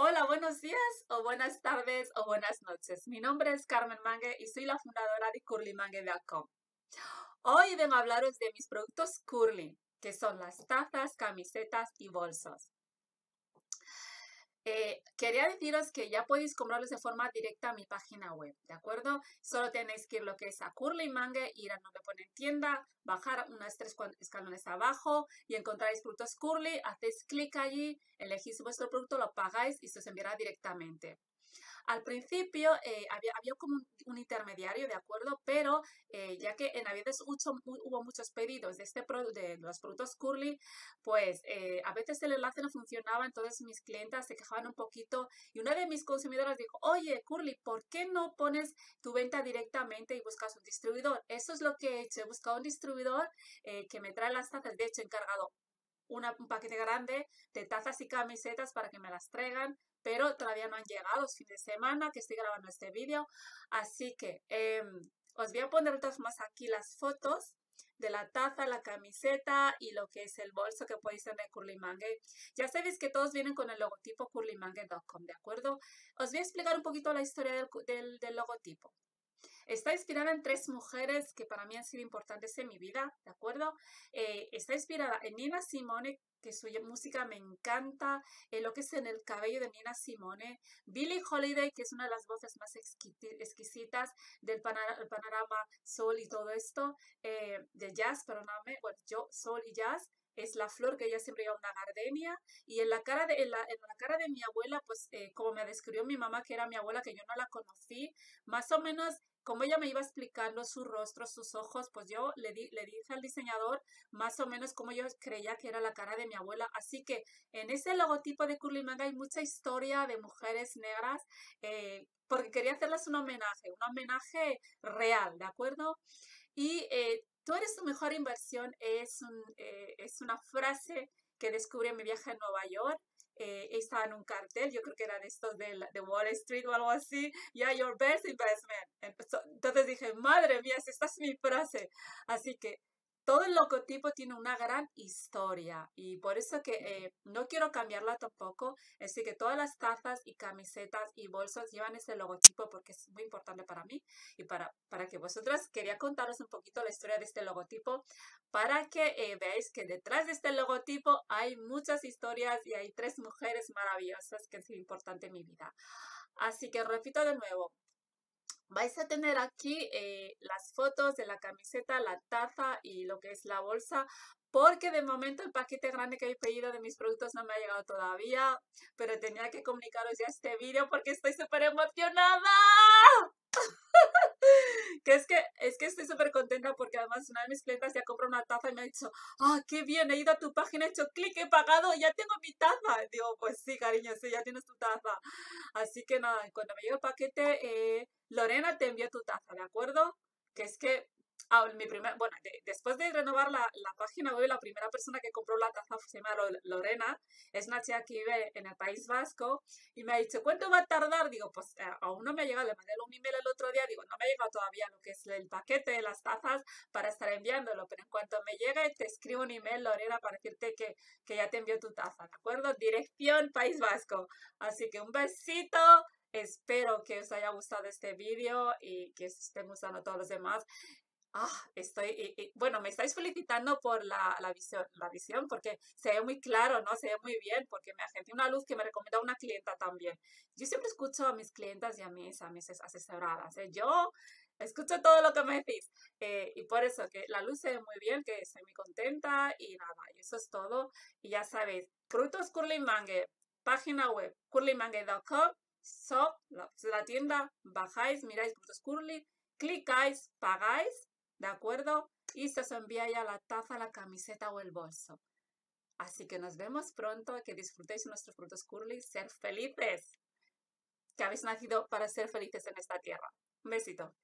Hola, buenos días o buenas tardes o buenas noches. Mi nombre es Carmen Mangue y soy la fundadora de curlymangue.com. Hoy vengo a hablaros de mis productos Curly, que son las tazas, camisetas y bolsos. Eh, quería deciros que ya podéis comprarlos de forma directa a mi página web, ¿de acuerdo? Solo tenéis que ir lo que es a Curly Mangue, ir a donde pone tienda, bajar unas tres escalones abajo y encontráis productos Curly, hacéis clic allí, elegís vuestro producto, lo pagáis y se os enviará directamente. Al principio eh, había, había, como un, intermediario, ¿de acuerdo? Pero eh, ya que en Navidades hubo muchos pedidos de, este de los productos Curly, pues eh, a veces el enlace no funcionaba, entonces mis clientes se quejaban un poquito y una de mis consumidoras dijo, oye, Curly, ¿por qué no pones tu venta directamente y buscas un distribuidor? Eso es lo que he hecho, he buscado un distribuidor que me trae las tazas, de hecho he encargado un paquete grande de tazas y camisetas para que me las traigan, pero todavía no han llegado, es fin de semana que estoy grabando este vídeo, así que em, os voy a poner más aquí las fotos de la taza, la camiseta y lo que es el bolso que podéis tener de Curly Mangue. Ya sabéis que todos vienen con el logotipo curlymangue.com, ¿de acuerdo? Os voy a explicar un poquito la historia del, del logotipo. Está inspirada en tres mujeres que para mí han sido importantes en mi vida, ¿de acuerdo? Eh, está inspirada en Nina Simone, que su música me encanta, en lo que es en el cabello de Nina Simone, Billie Holiday, que es una de las voces más exquisitas del panorama soul y todo esto, eh, de jazz, perdóname, bueno, yo soul y jazz, es la flor que ella siempre lleva una gardenia y en la cara de, en la, cara de mi abuela, pues eh, como me describió mi mamá, que era mi abuela, que yo no la conocí, más o menos como ella me iba explicando su rostro, sus ojos, pues yo le, di, le dije al diseñador más o menos como yo creía que era la cara de mi abuela. Así que en ese logotipo de Curly Manga hay mucha historia de mujeres negras, eh, porque quería hacerles un homenaje, un homenaje real, ¿de acuerdo? Y eh, tú eres tu mejor inversión es, un, eh, es una frase que descubrí en mi viaje a Nueva York eh, estaba en un cartel, yo creo que era de estos de, de Wall Street o algo así, yeah, your best investment. Entonces dije, madre mía, esta es mi frase. Así que todo el logotipo tiene una gran historia y por eso que eh, no quiero cambiarla tampoco. Así que todas las tazas y camisetas y bolsos llevan ese logotipo porque es muy importante para mí y para, para que vosotras quería contaros un poquito la historia de este logotipo para que eh, veáis que detrás de este logotipo hay muchas historias y hay tres mujeres maravillosas que es importante en mi vida. Así que repito de nuevo, vais a tener aquí eh, las fotos de la camiseta, la taza y lo que es la bolsa porque de momento el paquete grande que he pedido de mis productos no me ha llegado todavía, pero tenía que comunicaros ya este vídeo porque estoy súper emocionada. es que es que estoy súper contenta porque además una de mis clientes ya compró una taza y me ha dicho, ah, qué bien, he ido a tu página, he hecho clic, he pagado, ya tengo mi taza. digo, pues sí, cariño, sí, ya tienes tu taza. Así que nada, cuando me llegue el paquete, eh, Lorena te envió tu taza, ¿de acuerdo? Que es que Mi primer, bueno, después de renovar la, la, página web, la primera persona que compró la taza se llama Lorena, es una chica que vive en el País Vasco, y me ha dicho, ¿cuánto va a tardar? Digo, pues eh, aún no me ha llegado, le mandé un email el otro día, digo, no me ha llegado todavía lo que es el paquete de las tazas para estar enviándolo, pero en cuanto me llegue, te escribo un email, Lorena, para decirte que, que ya te envió tu taza, ¿de acuerdo? Dirección País Vasco. Así que un besito. Espero que os haya gustado este vídeo y que estén gustando todos los demás. Ah, estoy, bueno, me estáis felicitando por la, la, visión, la visión, porque se ve muy claro, ¿no? Se ve muy bien, porque me agenté una luz que me recomendó una clienta también. Yo siempre escucho a mis clientas y a mis, a mis asesoradas, ¿eh? Yo escucho todo lo que me decís, eh, y por eso que la luz se ve muy bien, que estoy muy contenta, y nada, y eso es todo. Y ya sabéis, frutos Curly Mangue, página web, curlymangue.com, so, la, la tienda, bajáis, miráis frutos Curly, clicáis, pagáis, ¿de acuerdo? Y se os envía ya la taza, la camiseta o el bolso. Así que nos vemos pronto, que disfrutéis nuestros frutos curly, ser felices, que habéis nacido para ser felices en esta tierra. Un besito.